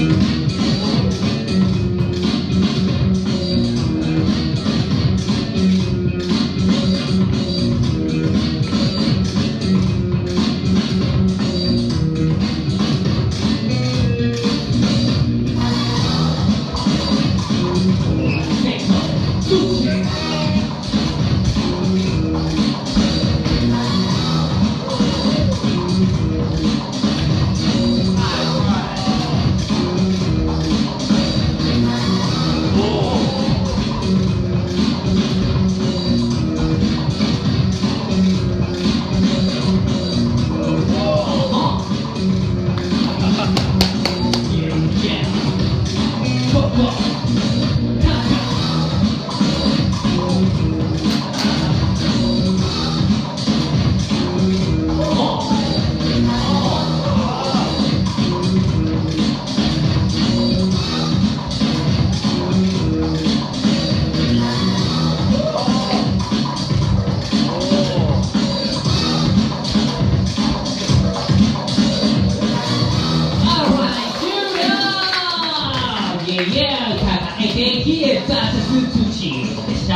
Alright, yeah, and e che chiesa su tutti.